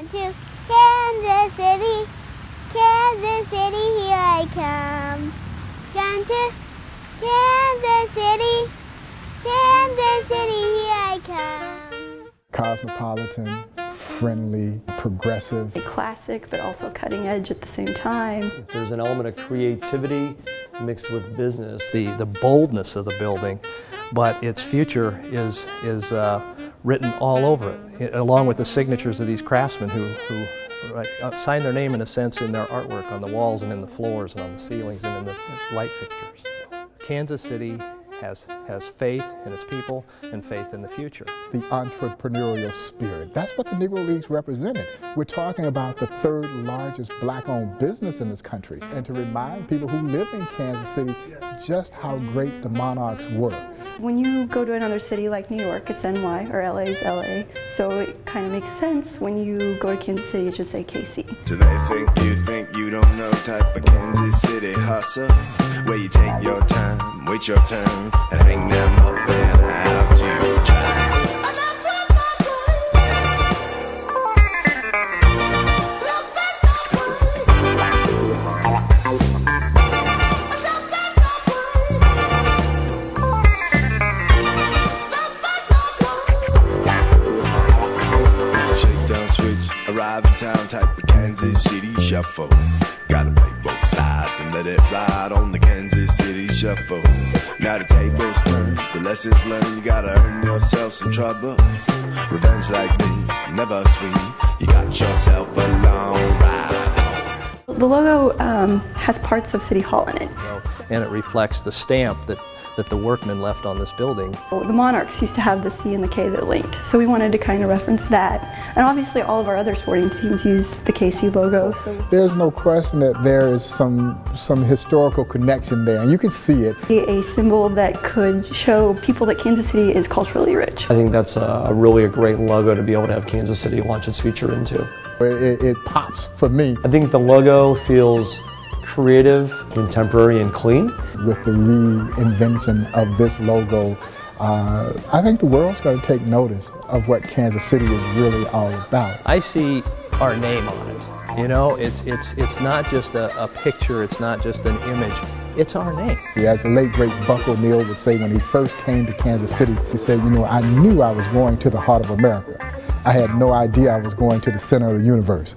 Going to Kansas City, Kansas City, here I come. Going to Kansas City, Kansas City, here I come. Cosmopolitan, friendly, progressive. Classic, but also cutting edge at the same time. There's an element of creativity mixed with business. The, the boldness of the building, but its future is, is uh, written all over it, along with the signatures of these craftsmen who, who uh, sign their name in a sense in their artwork on the walls and in the floors and on the ceilings and in the light fixtures. Kansas City has, has faith in its people and faith in the future. The entrepreneurial spirit. That's what the Negro Leagues represented. We're talking about the third largest black-owned business in this country. And to remind people who live in Kansas City just how great the Monarchs were. When you go to another city like New York, it's NY, or LA is LA. So it kind of makes sense when you go to Kansas City, you should say KC. So they think you think you don't know type of Kansas City hustle. Where you take your time, wait your turn, and hang them up and out shakedown switch, arrive in town type of Kansas City shuffle. Gotta play let it ride on the Kansas City shuffle. Now the tables turn, the lessons learned, you gotta earn yourself some trouble. Revenge like me, never sweet. You got yourself a long ride. The logo um, has parts of City Hall in it. And it reflects the stamp that, that the workmen left on this building. The Monarchs used to have the C and the K that linked, so we wanted to kind of reference that. And obviously all of our other sporting teams use the KC logo. So There's no question that there is some, some historical connection there, and you can see it. a symbol that could show people that Kansas City is culturally rich. I think that's a, a really a great logo to be able to have Kansas City launch its future into. It, it pops for me I think the logo feels creative, contemporary, and clean. with the reinvention of this logo. Uh, I think the world's going to take notice of what Kansas City is really all about. I see our name on it. You know, it's, it's, it's not just a, a picture, it's not just an image, it's our name. As the late great Buck O'Neil would say when he first came to Kansas City, he said, you know, I knew I was going to the heart of America. I had no idea I was going to the center of the universe.